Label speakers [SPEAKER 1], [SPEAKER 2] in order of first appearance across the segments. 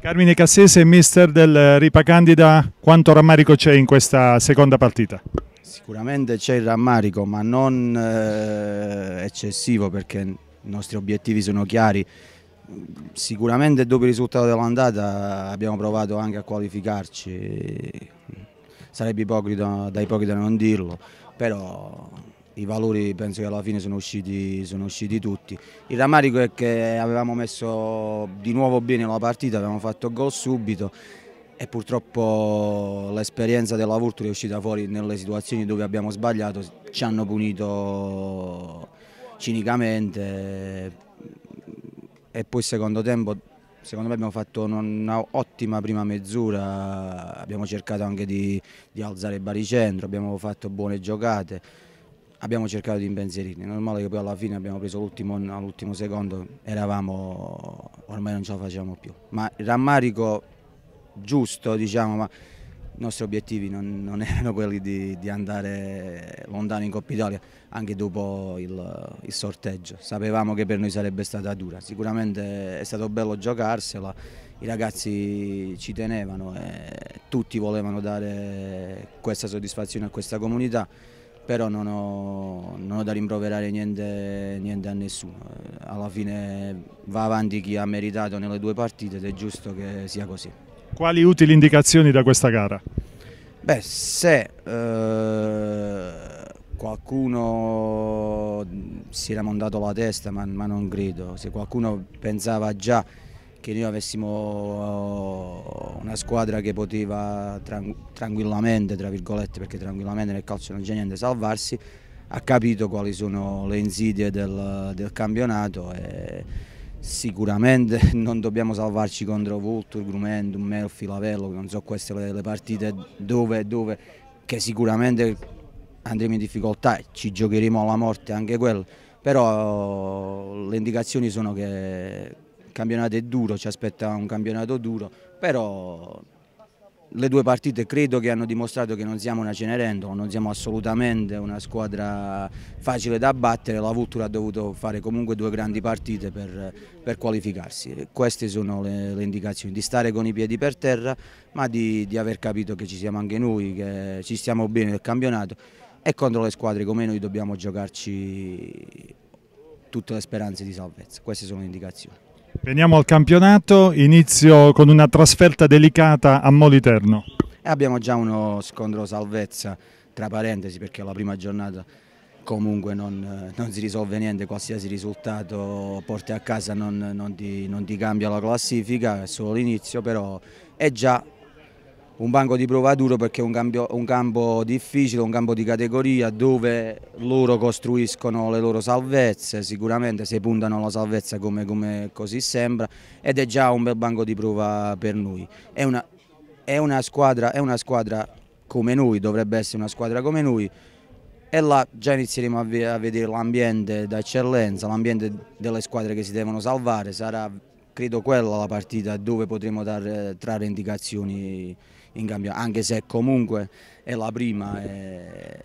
[SPEAKER 1] Carmine Cassese, mister del Ripa Candida, quanto rammarico c'è in questa seconda partita?
[SPEAKER 2] Sicuramente c'è il rammarico ma non eh, eccessivo perché i nostri obiettivi sono chiari. Sicuramente dopo il risultato dell'andata abbiamo provato anche a qualificarci, sarebbe ipocrita, da ipocrita non dirlo, però i valori penso che alla fine sono usciti, sono usciti, tutti. Il rammarico è che avevamo messo di nuovo bene la partita, avevamo fatto gol subito e purtroppo l'esperienza della Vulture è uscita fuori nelle situazioni dove abbiamo sbagliato, ci hanno punito cinicamente e poi secondo tempo secondo me abbiamo fatto un'ottima prima mezz'ora, abbiamo cercato anche di, di alzare il baricentro, abbiamo fatto buone giocate abbiamo cercato di impensierire, è normale che poi alla fine abbiamo preso l'ultimo all'ultimo secondo, eravamo, ormai non ce la facevamo più, ma il rammarico giusto diciamo, ma i nostri obiettivi non, non erano quelli di, di, andare lontano in Coppa Italia anche dopo il, il, sorteggio, sapevamo che per noi sarebbe stata dura, sicuramente è stato bello giocarsela, i ragazzi ci tenevano e tutti volevano dare questa soddisfazione a questa comunità però non ho, non ho da rimproverare niente, niente, a nessuno. Alla fine va avanti chi ha meritato nelle due partite ed è giusto che sia così.
[SPEAKER 1] Quali utili indicazioni da questa gara?
[SPEAKER 2] Beh, se eh, qualcuno si era montato la testa, ma, ma non credo, se qualcuno pensava già che noi avessimo una squadra che poteva tranquillamente, tra virgolette, perché tranquillamente nel calcio non c'è niente, salvarsi, ha capito quali sono le insidie del, del campionato e sicuramente non dobbiamo salvarci contro Vultur, Grumentum, Melfi, Lavello, non so queste le, le partite dove, dove, che sicuramente andremo in difficoltà e ci giocheremo alla morte anche quello, però le indicazioni sono che il campionato è duro, ci aspetta un campionato duro, però le due partite credo che hanno dimostrato che non siamo una Cenerentola, non siamo assolutamente una squadra facile da battere, la Vultura ha dovuto fare comunque due grandi partite per, per qualificarsi. Queste sono le, le, indicazioni, di stare con i piedi per terra, ma di, di aver capito che ci siamo anche noi, che ci stiamo bene nel campionato e contro le squadre come noi dobbiamo giocarci tutte le speranze di salvezza. Queste sono le indicazioni.
[SPEAKER 1] Veniamo al campionato, inizio con una trasferta delicata a Moliterno.
[SPEAKER 2] Abbiamo già uno scontro salvezza, tra parentesi, perché la prima giornata comunque non, non si risolve niente, qualsiasi risultato porti a casa non, non, ti, non ti cambia la classifica, è solo l'inizio, però è già un banco di prova duro perché è un, cambio, un, campo difficile, un campo di categoria dove loro costruiscono le loro salvezze, sicuramente si puntano alla salvezza come, come, così sembra ed è già un bel banco di prova per noi. È una, è una, squadra, è una squadra come noi, dovrebbe essere una squadra come noi e là già inizieremo a, vedere l'ambiente d'eccellenza, l'ambiente delle squadre che si devono salvare, sarà credo quella la partita dove potremo dare, trarre indicazioni in cambio, anche se comunque è la prima e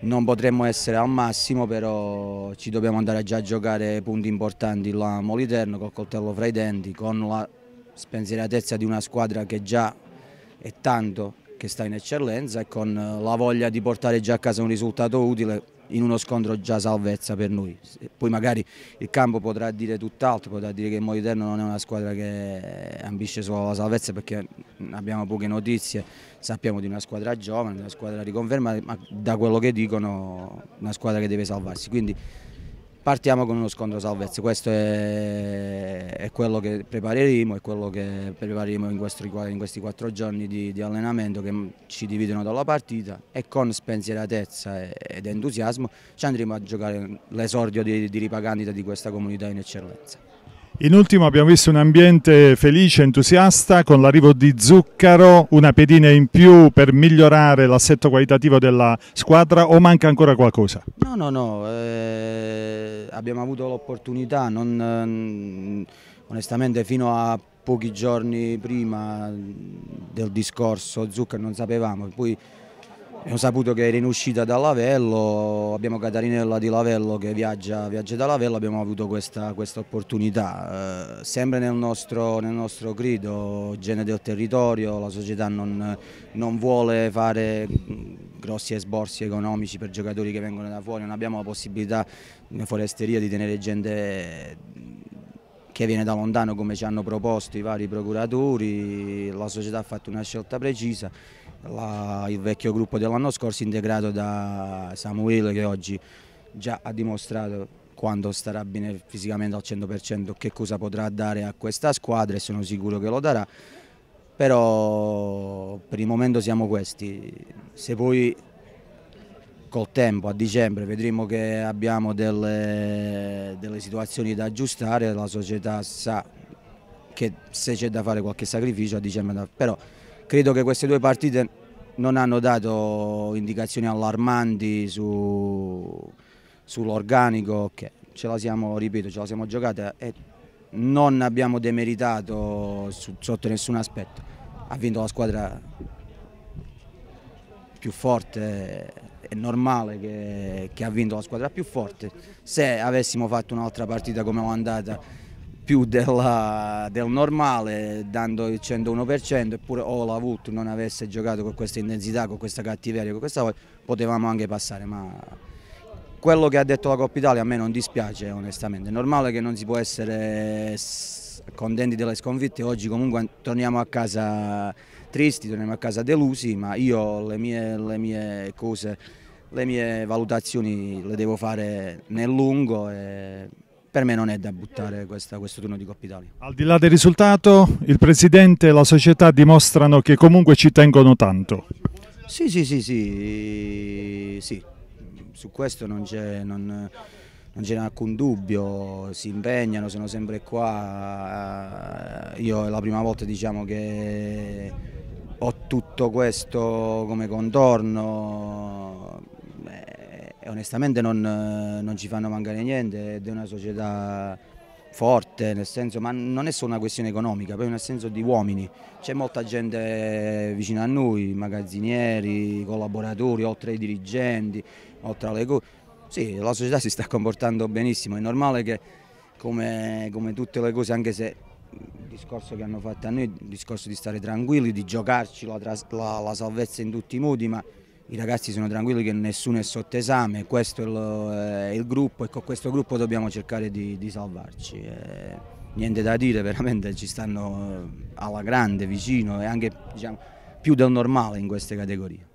[SPEAKER 2] non potremmo essere al massimo, però ci dobbiamo andare già a giocare punti importanti là a Moliterno col coltello fra i denti, con la spensieratezza di una squadra che già è tanto che sta in eccellenza e con la voglia di portare già a casa un risultato utile in uno scontro già salvezza per noi. Poi magari il campo potrà dire tutt'altro, potrà dire che il Moliterno non è una squadra che ambisce solo alla salvezza perché abbiamo poche notizie, sappiamo di una squadra giovane, una squadra riconfermata, ma da quello che dicono una squadra che deve salvarsi. Quindi partiamo con uno scontro salvezza, questo è, è, quello che prepareremo, è quello che prepareremo in questi, in questi quattro giorni di, di, allenamento che ci dividono dalla partita e con spensieratezza ed entusiasmo ci andremo a giocare l'esordio di, di ripagandita di questa comunità in eccellenza.
[SPEAKER 1] In ultimo abbiamo visto un ambiente felice, entusiasta, con l'arrivo di Zuccaro, una pedina in più per migliorare l'assetto qualitativo della squadra o manca ancora qualcosa?
[SPEAKER 2] No, no, no, eh, abbiamo avuto l'opportunità, eh, onestamente fino a pochi giorni prima del discorso Zuccaro non sapevamo, poi Abbiamo saputo che era in uscita da Lavello, abbiamo Catarinella di Lavello che viaggia, viaggia da Lavello, abbiamo avuto questa, questa opportunità. Eh, sempre nel nostro, nel nostro grido, gene del territorio, la società non, non vuole fare grossi esborsi economici per giocatori che vengono da fuori, non abbiamo la possibilità in foresteria di tenere gente che viene da lontano come ci hanno proposto i vari procuratori, la società ha fatto una scelta precisa, la, il vecchio gruppo dell'anno scorso integrato da Samuele che oggi già ha dimostrato quando starà bene fisicamente al 100% che cosa potrà dare a questa squadra e sono sicuro che lo darà, però per il momento siamo questi, se poi col tempo a dicembre vedremo che abbiamo delle, delle situazioni da aggiustare, la società sa che se c'è da fare qualche sacrificio a dicembre, però credo che queste due partite non hanno dato indicazioni allarmanti su, sull'organico, che ce la siamo, ripeto, ce la siamo giocata e non abbiamo demeritato su, sotto nessun aspetto. Ha vinto la squadra più forte è normale che, che, ha vinto la squadra più forte. Se avessimo fatto un'altra partita come l'ho andata più della, del normale, dando il 101%, eppure o la Vult non avesse giocato con questa intensità, con questa cattiveria, con questa voglia, potevamo anche passare. Ma quello che ha detto la Coppa Italia a me non dispiace onestamente. È normale che non si può essere contenti delle sconfitte, oggi comunque torniamo a casa tristi, torniamo a casa delusi, ma io le mie, le mie cose le mie valutazioni le devo fare nel lungo e per me non è da buttare questa, questo turno di Coppa Italia.
[SPEAKER 1] Al di là del risultato, il Presidente e la società dimostrano che comunque ci tengono tanto.
[SPEAKER 2] Sì, sì, sì, sì, sì. su questo non c'è non, non alcun dubbio, si impegnano, sono sempre qua. Io è la prima volta diciamo, che ho tutto questo come contorno, e onestamente non, non, ci fanno mancare niente ed è una società forte, nel senso, ma non è solo una questione economica, poi nel senso di uomini, c'è molta gente vicino a noi, magazzinieri, collaboratori, oltre ai dirigenti, oltre alle cose. Sì, la società si sta comportando benissimo, è normale che come, come tutte le cose, anche se il discorso che hanno fatto a noi, il discorso di stare tranquilli, di giocarci la, la, la salvezza in tutti i modi, ma i ragazzi sono tranquilli che nessuno è sotto esame, questo è il, è il gruppo e con questo gruppo dobbiamo cercare di, di salvarci. E niente da dire, veramente ci stanno alla grande, vicino e anche diciamo, più del normale in queste categorie.